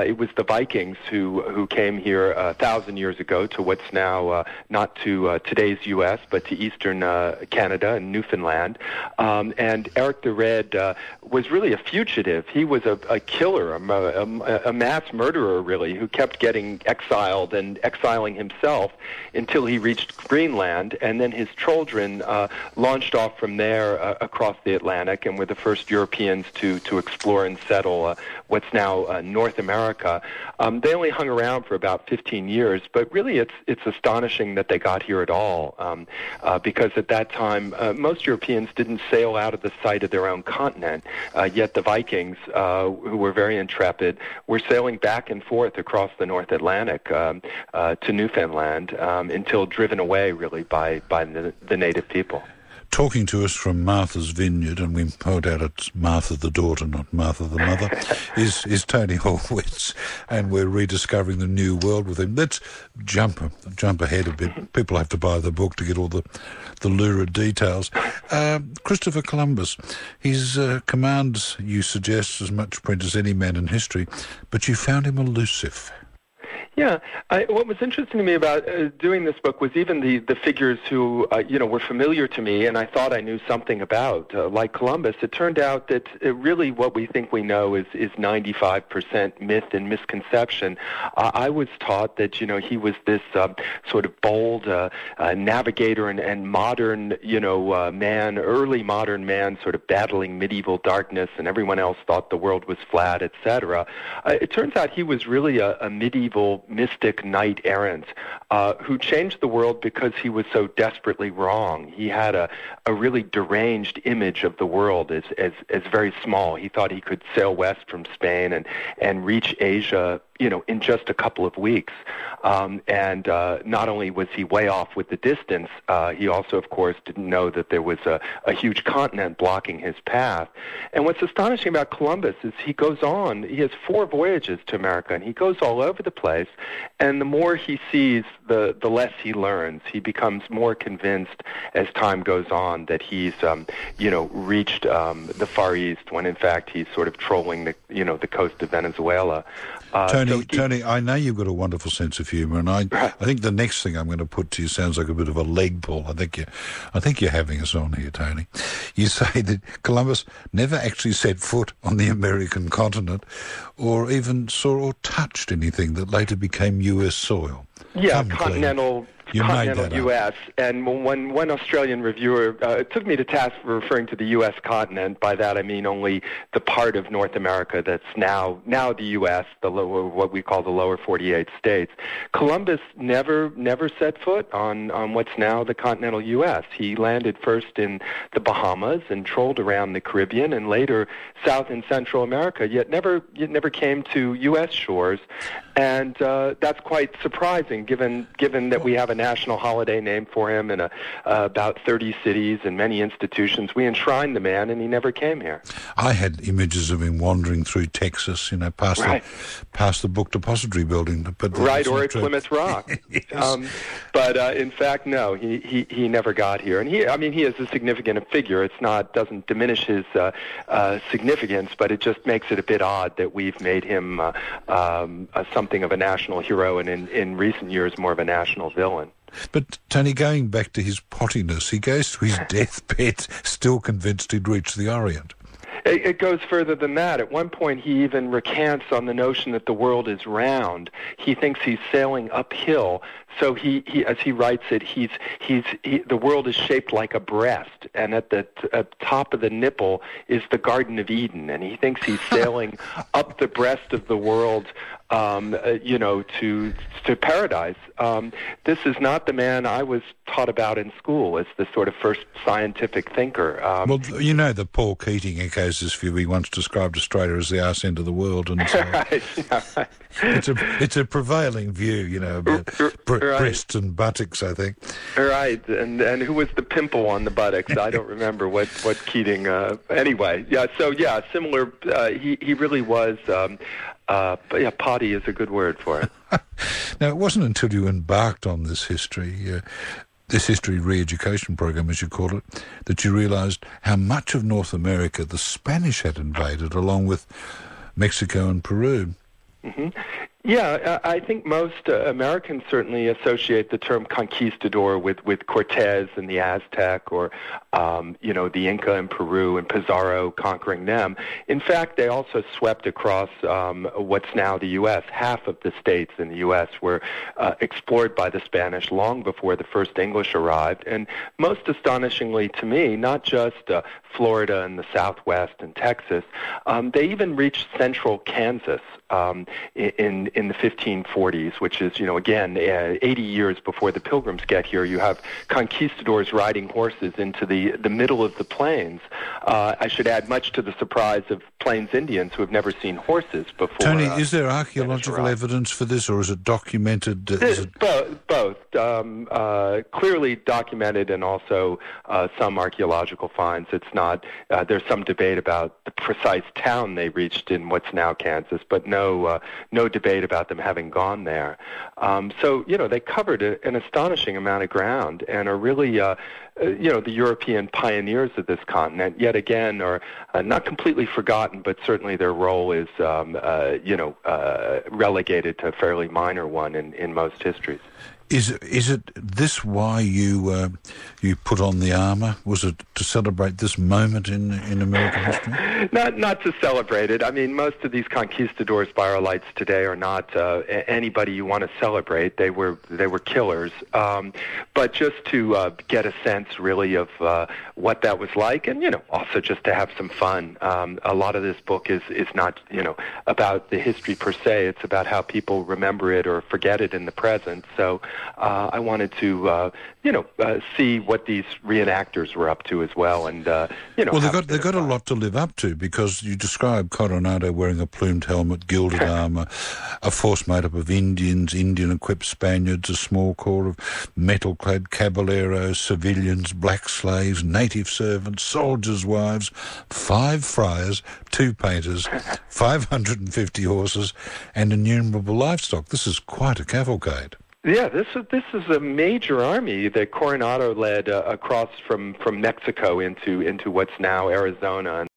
It was the Vikings who who came here a thousand years ago to what's now uh, not to uh, today's U.S. but to eastern uh, Canada and Newfoundland. Um, and Eric the Red uh, was really a fugitive. He was a, a killer, a, a, a mass murderer, really, who kept getting exiled and exiling himself until he reached Greenland. And then his children uh, launched off from there uh, across the Atlantic and were the first Europeans to to explore and settle uh, what's now uh, North America. America. Um, they only hung around for about 15 years, but really it's it's astonishing that they got here at all, um, uh, because at that time uh, most Europeans didn't sail out of the sight of their own continent. Uh, yet the Vikings, uh, who were very intrepid, were sailing back and forth across the North Atlantic um, uh, to Newfoundland um, until driven away really by by the, the native people talking to us from Martha's Vineyard, and we point out it's Martha the daughter, not Martha the mother, is, is Tony Horwitz, and we're rediscovering the new world with him. Let's jump jump ahead a bit. People have to buy the book to get all the, the lurid details. Uh, Christopher Columbus, his uh, commands, you suggest, as much print as any man in history, but you found him elusive. Yeah, I, what was interesting to me about uh, doing this book was even the the figures who uh, you know were familiar to me, and I thought I knew something about, uh, like Columbus. It turned out that it really what we think we know is is 95% myth and misconception. Uh, I was taught that you know he was this uh, sort of bold uh, uh, navigator and, and modern you know uh, man, early modern man, sort of battling medieval darkness, and everyone else thought the world was flat, etc. Uh, it turns out he was really a, a medieval mystic knight errant uh, who changed the world because he was so desperately wrong. He had a, a really deranged image of the world as, as, as very small. He thought he could sail west from Spain and, and reach Asia you know, in just a couple of weeks. Um, and uh, not only was he way off with the distance, uh, he also, of course, didn't know that there was a, a huge continent blocking his path. And what's astonishing about Columbus is he goes on, he has four voyages to America, and he goes all over the place. And the more he sees, the, the less he learns. He becomes more convinced as time goes on that he's, um, you know, reached um, the Far East when in fact he's sort of trolling the, you know, the coast of Venezuela. Uh, Tony, so he, Tony, I know you've got a wonderful sense of humour, and I, I think the next thing I'm going to put to you sounds like a bit of a leg pull. I think you, I think you're having us on here, Tony. You say that Columbus never actually set foot on the American continent, or even saw or touched anything that later became U.S. soil. Yeah, Come continental. Clean you continental U.S. And when one Australian reviewer uh, took me to task for referring to the U.S. continent, by that I mean only the part of North America that's now now the U.S., the lower, what we call the lower 48 states. Columbus never never set foot on on what's now the continental U.S. He landed first in the Bahamas and trolled around the Caribbean, and later South and Central America. Yet never yet never came to U.S. shores, and uh, that's quite surprising given given that we have a national holiday named for him in a, uh, about 30 cities and many institutions. We enshrined the man, and he never came here. I had images of him wandering through Texas, you know, past right. the past the book depository building. But right, or at Plymouth Rock. yes. um, but uh, in fact, no, he, he he never got here, and he I mean he is a significant figure. It's not doesn't diminish his uh, uh, significance, but it just makes it a bit odd that we've made him uh, um, something of a national hero, and in in recent years more of a national villain. But Tony, going back to his pottiness, he goes to his deathbed still convinced he'd reached the Orient. It, it goes further than that. At one point, he even recants on the notion that the world is round. He thinks he's sailing uphill. So he, he as he writes it, he's he's he, the world is shaped like a breast, and at the t- at top of the nipple is the Garden of Eden, and he thinks he's sailing up the breast of the world um, uh, you know, to to paradise. Um, this is not the man I was taught about in school as the sort of first scientific thinker. Um, well, you know that Paul Keating echoes this view. He once described Australia as the arse end of the world, and so right, yeah, right. it's a it's a prevailing view, you know, about right. breasts and buttocks. I think. Right, and and who was the pimple on the buttocks? I don't remember what what Keating. Uh, anyway, yeah. So yeah, similar. Uh, he he really was. Um, uh, but yeah, potty is a good word for it. now, it wasn't until you embarked on this history, uh, this history re-education program, as you call it, that you realised how much of North America the Spanish had invaded, along with Mexico and Peru. Mm-hmm. Yeah, I think most uh, Americans certainly associate the term conquistador with, with Cortez and the Aztec or, um, you know, the Inca in Peru and Pizarro conquering them. In fact, they also swept across um, what's now the U.S. Half of the states in the U.S. were uh, explored by the Spanish long before the first English arrived. And most astonishingly to me, not just uh, Florida and the Southwest and Texas, um, they even reached central Kansas um, in in the 1540s, which is, you know, again, uh, 80 years before the Pilgrims get here. You have conquistadors riding horses into the, the middle of the plains. Uh, I should add, much to the surprise of Plains Indians who have never seen horses before. Tony, uh, is there archaeological evidence for this, or is it documented? Is it... Both, both. Um, uh, clearly documented, and also uh, some archaeological finds. It's not. Uh, there's some debate about the precise town they reached in what's now Kansas, but no, no debate about them having gone there. Um, so, you know, they covered a, an astonishing amount of ground and are really, uh, uh, you know, the European pioneers of this continent, yet again, are uh, not completely forgotten, but certainly their role is, um, uh, you know, uh, relegated to a fairly minor one in, in most histories. Is is it this why you uh, you put on the armour? Was it to celebrate this moment in in American history? not not to celebrate it. I mean, most of these conquistadors, lights today are not uh, anybody you want to celebrate. They were they were killers. Um, but just to uh, get a sense, really, of uh, what that was like, and you know, also just to have some fun. Um, a lot of this book is is not you know about the history per se. It's about how people remember it or forget it in the present. So uh, I wanted to, uh, you know, uh, see what these reenactors were up to as well, and uh, you know. Well, they got they got a lot to live up to because you describe Coronado wearing a plumed helmet, gilded armor, a force made up of Indians, Indian-equipped Spaniards, a small corps of metal-clad caballeros, civilians, black slaves, native servants, soldiers' wives, five friars, two painters, 550 horses, and innumerable livestock. This is quite a cavalcade. Yeah, this is this is a major army that Coronado led uh, across from, from Mexico into into what's now Arizona